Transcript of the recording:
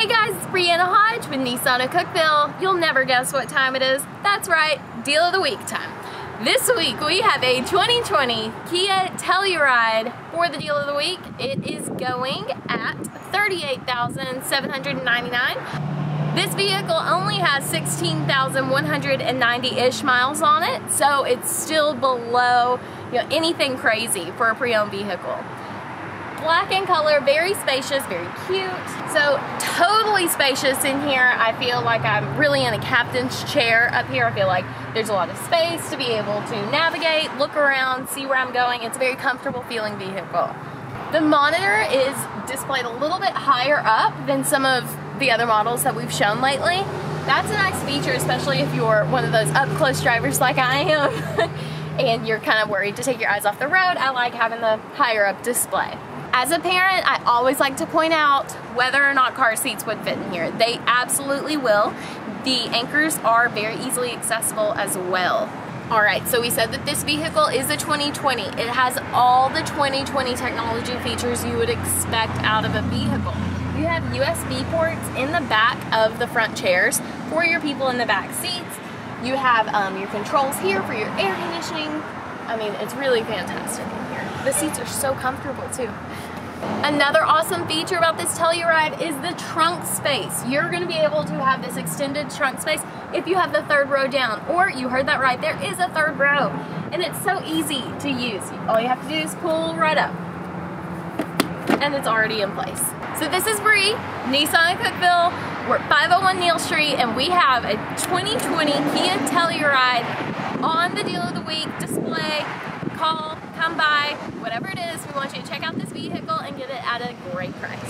Hey guys, it's Brianna Hodge with Nissan of Cookeville. You'll never guess what time it is. That's right, deal of the week time. This week we have a 2020 Kia Telluride for the deal of the week. It is going at 38,799. This vehicle only has 16,190-ish miles on it, so it's still below you know, anything crazy for a pre-owned vehicle black in color, very spacious, very cute. So totally spacious in here. I feel like I'm really in a captain's chair up here. I feel like there's a lot of space to be able to navigate, look around, see where I'm going. It's a very comfortable feeling vehicle. The monitor is displayed a little bit higher up than some of the other models that we've shown lately. That's a nice feature, especially if you're one of those up-close drivers like I am and you're kind of worried to take your eyes off the road. I like having the higher up display. As a parent, I always like to point out whether or not car seats would fit in here. They absolutely will. The anchors are very easily accessible as well. All right, so we said that this vehicle is a 2020. It has all the 2020 technology features you would expect out of a vehicle. You have USB ports in the back of the front chairs for your people in the back seats. You have um, your controls here for your air conditioning. I mean, it's really fantastic in here. The seats are so comfortable too. Another awesome feature about this Telluride is the trunk space. You're gonna be able to have this extended trunk space if you have the third row down, or you heard that right, there is a third row. And it's so easy to use. All you have to do is pull right up. And it's already in place. So this is Bree, Nissan Cookeville. We're at 501 Neal Street and we have a 2020 Kia Telluride on the deal of the week display. Call, come by, whatever it is, we want you to check out this vehicle and get it at a great price.